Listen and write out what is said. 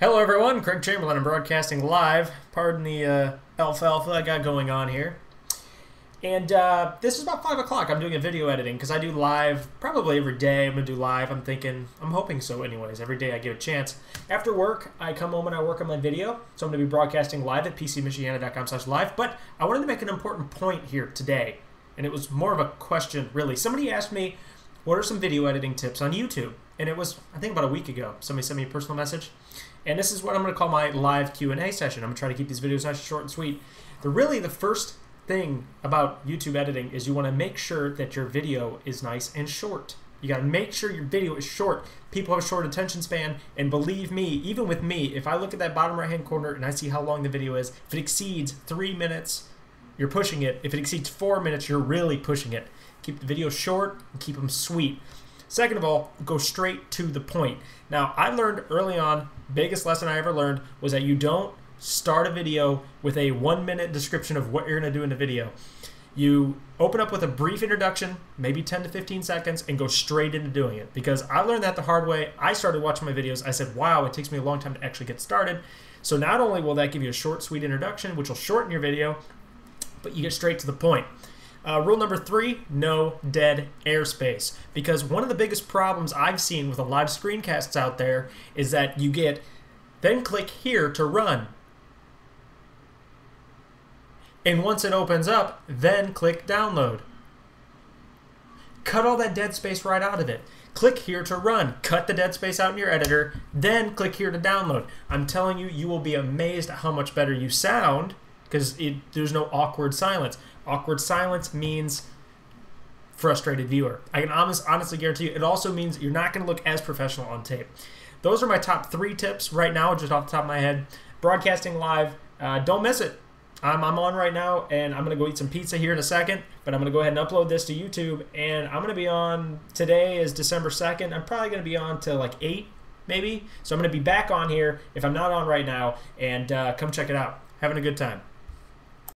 Hello, everyone. Craig Chamberlin. I'm broadcasting live. Pardon the uh, alfalfa I got going on here. And uh, this is about 5 o'clock. I'm doing a video editing because I do live probably every day. I'm going to do live. I'm thinking, I'm hoping so, anyways. Every day I get a chance. After work, I come home and I work on my video. So I'm going to be broadcasting live at pcmichiana.com slash live. But I wanted to make an important point here today. And it was more of a question, really. Somebody asked me, what are some video editing tips on YouTube? And it was, I think, about a week ago. Somebody sent me a personal message. And this is what I'm going to call my live Q&A session. I'm going to try to keep these videos nice, short, and sweet. The really the first thing about YouTube editing is you want to make sure that your video is nice and short. You got to make sure your video is short. People have a short attention span, and believe me, even with me, if I look at that bottom right hand corner and I see how long the video is, if it exceeds three minutes, you're pushing it. If it exceeds four minutes, you're really pushing it. Keep the video short and keep them sweet. Second of all, go straight to the point. Now, I learned early on, biggest lesson I ever learned was that you don't start a video with a one minute description of what you're going to do in the video. You open up with a brief introduction, maybe 10 to 15 seconds, and go straight into doing it. Because I learned that the hard way. I started watching my videos. I said, wow, it takes me a long time to actually get started. So not only will that give you a short, sweet introduction, which will shorten your video, but you get straight to the point. Uh, rule number three no dead airspace. Because one of the biggest problems I've seen with a lot of screencasts out there is that you get then click here to run. And once it opens up, then click download. Cut all that dead space right out of it. Click here to run. Cut the dead space out in your editor, then click here to download. I'm telling you, you will be amazed at how much better you sound because there's no awkward silence. Awkward silence means frustrated viewer. I can honest, honestly guarantee you, it also means you're not going to look as professional on tape. Those are my top three tips right now, just off the top of my head. Broadcasting live, uh, don't miss it. I'm, I'm on right now, and I'm going to go eat some pizza here in a second, but I'm going to go ahead and upload this to YouTube, and I'm going to be on, today is December 2nd. I'm probably going to be on till like 8, maybe. So I'm going to be back on here if I'm not on right now, and uh, come check it out. Having a good time.